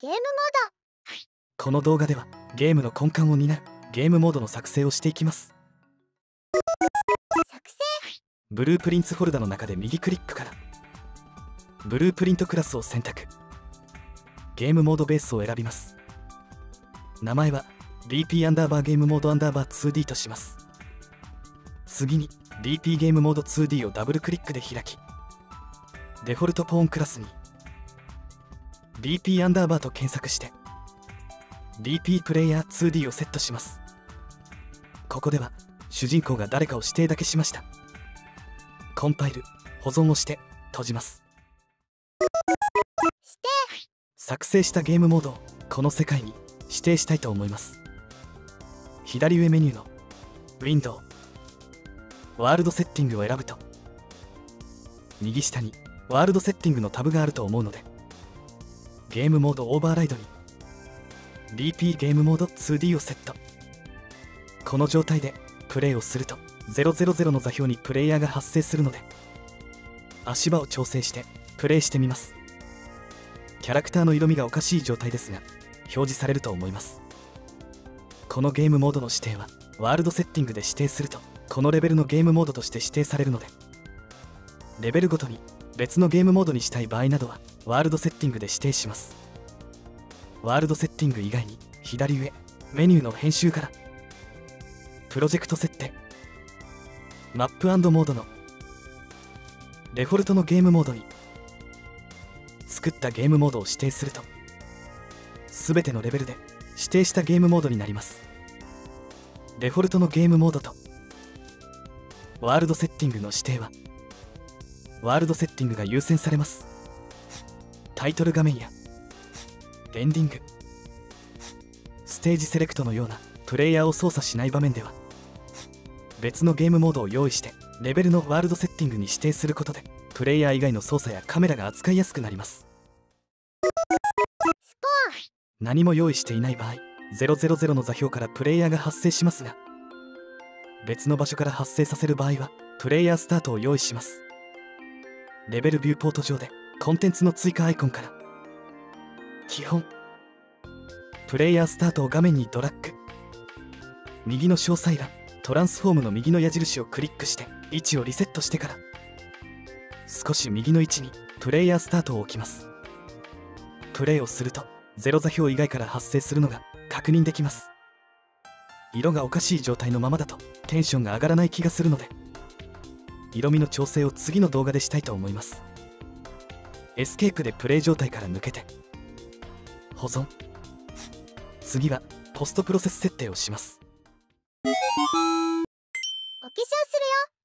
ゲームモーこの動画ではゲームの根幹を担うゲームモードの作成をしていきます。ド作成。ブループリンツフォルダの中で右クリックから。ブループリントクラスを選択。ゲームモードベースを選びます。名前は DP アンダーバーゲームモードアンダーバー 2D とします。次に DP ゲームモード 2D をダブルクリックで開き。デフォルトポーンクラスに DP アンダーバーと検索して DP プレイヤー 2D をセットします。ここでは主人公が誰かを指定だけしました。コンパイル保存をして閉じます。して。作成したゲームモードをこの世界に指定したいと思います。左上メニューの Window ワールドセッティングを選ぶと。右下にワールドセッティングのタブがあると思うのでゲームモードオーバーライドに。DP ゲームモード 2D をセット。この状態でプレイをすると000の座標にプレイヤーが発生するので足場を調整してプレイしてみます。キャラクターの色味がおかしい状態ですが表示されると思います。このゲームモードの指定はワールドセッティングで指定するとこのレベルのゲームモードとして指定されるのでレベルごとに別のゲームモードにしたい場合などはワールドセッティングで指定します。ワールドセッティング以外に左上メニューの編集からプロジェクト設定マップモードのデフォルトのゲームモードに作ったゲームモードを指定すると全てのレベルで指定したゲームモードになります。デフォルトのゲームモードとワールドセッティングの指定はワールドセッティングが優先されます。タイトル画面やエンディングステージセレクトのようなプレイヤーを操作しない場面では別のゲームモードを用意してレベルのワールドセッティングに指定することでプレイヤー以外の操作やカメラが扱いやすくなります。何も用意していない場合000の座標からプレイヤーが発生しますが別の場所から発生させる場合はプレイヤースタートを用意しますレベルビューポート上でコンテンツの追加アイコンから。基本。プレイヤースタートを画面にドラッグ右の詳細欄トランスフォームの右の矢印をクリックして位置をリセットしてから。少し右の位置にプレイヤースタートを置きます。プレイをすると0座標以外から発生するのが確認できます。色がおかしい状態のままだとテンションが上がらない気がするので色味の調整を次の動画でしたいと思います。エスケープでプレイ状態から抜けて保存。次はポストプロセス設定をします。お化粧するよ。